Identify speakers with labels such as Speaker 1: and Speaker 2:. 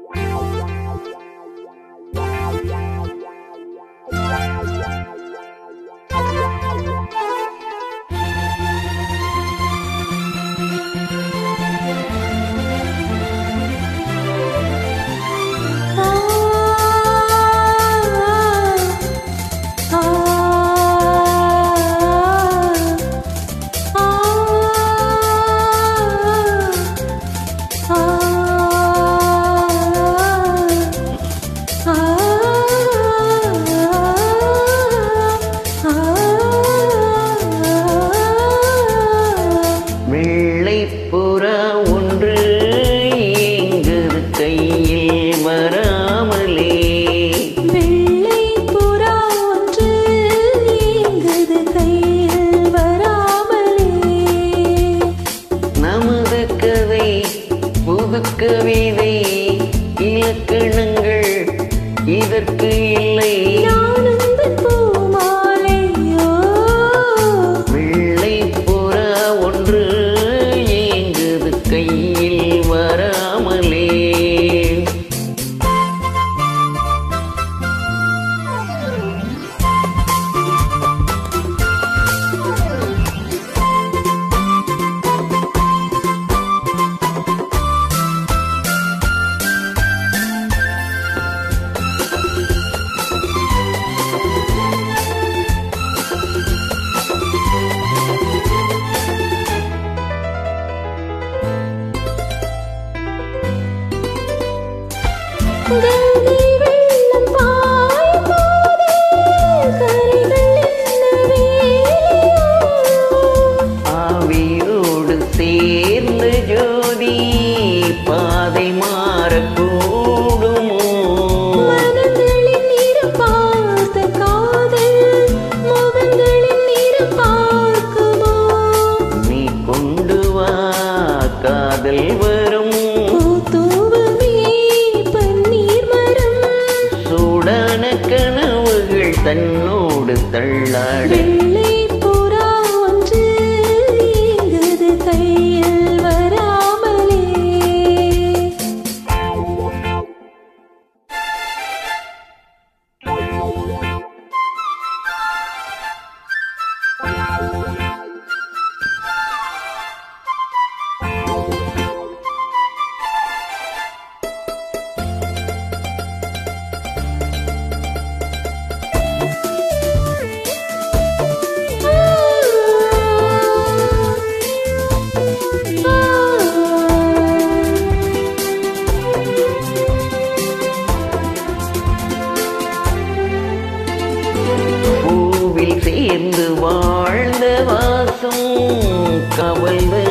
Speaker 1: wow.
Speaker 2: இலக்கணங்கள் இதற்கு இல்லை.
Speaker 1: 等你。
Speaker 2: தள்ளாட. வாழ்ந்த வாசம் கவல்வது